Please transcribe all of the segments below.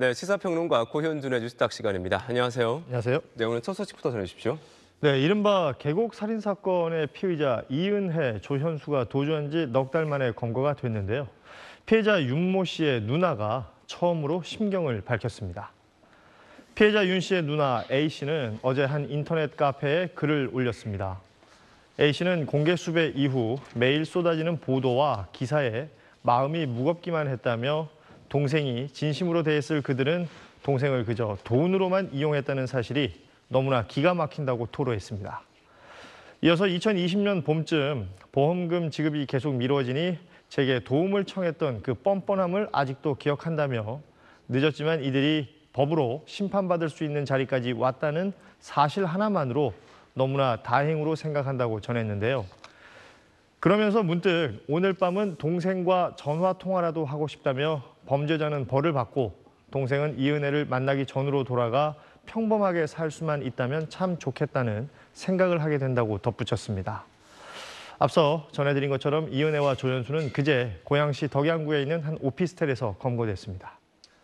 네, 시사평론가 고현준의 뉴스닥 시간입니다. 안녕하세요. 안녕하세요. 네, 오늘 첫 소식부터 전해주십시오. 네, 이른바 계곡 살인 사건의 피의자 이은혜, 조현수가 도주한 지 넉 달 만에 검거가 됐는데요. 피해자 윤모 씨의 누나가 처음으로 심경을 밝혔습니다. 피해자 윤 씨의 누나 A 씨는 어제 한 인터넷 카페에 글을 올렸습니다. A 씨는 공개 수배 이후 매일 쏟아지는 보도와 기사에 마음이 무겁기만 했다며 동생이 진심으로 대했을 그들은 동생을 그저 돈으로만 이용했다는 사실이 너무나 기가 막힌다고 토로했습니다. 이어서 2020년 봄쯤 보험금 지급이 계속 미뤄지니 제게 도움을 청했던 그 뻔뻔함을 아직도 기억한다며 늦었지만 이들이 법으로 심판받을 수 있는 자리까지 왔다는 사실 하나만으로 너무나 다행으로 생각한다고 전했는데요. 그러면서 문득 오늘 밤은 동생과 전화 통화라도 하고 싶다며 범죄자는 벌을 받고 동생은 이은혜를 만나기 전으로 돌아가 평범하게 살 수만 있다면 참 좋겠다는 생각을 하게 된다고 덧붙였습니다. 앞서 전해드린 것처럼 이은혜와 조현수는 그제 고양시 덕양구에 있는 한 오피스텔에서 검거됐습니다.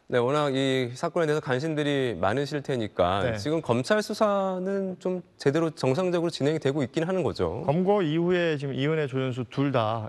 네, 워낙 이 사건에 대해서 관심들이 많으실 테니까 네. 지금 검찰 수사는 좀 제대로 정상적으로 진행이 되고 있긴 하는 거죠. 검거 이후에 지금 이은혜, 조현수 둘 다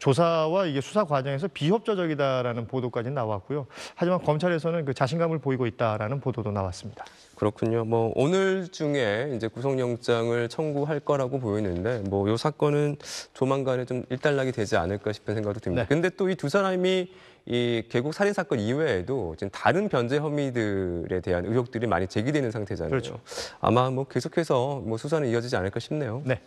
조사와 이게 수사 과정에서 비협조적이다라는 보도까지 나왔고요. 하지만 검찰에서는 그 자신감을 보이고 있다라는 보도도 나왔습니다. 그렇군요. 뭐 오늘 중에 이제 구속영장을 청구할 거라고 보이는데 뭐이 사건은 조만간에 좀 일단락이 되지 않을까 싶은 생각도 듭니다. 네. 근데 또 이 두 사람이 이 계곡 살인 사건 이외에도 지금 다른 변제 혐의들에 대한 의혹들이 많이 제기되는 상태잖아요. 그렇죠. 아마 뭐 계속해서 뭐 수사는 이어지지 않을까 싶네요. 네.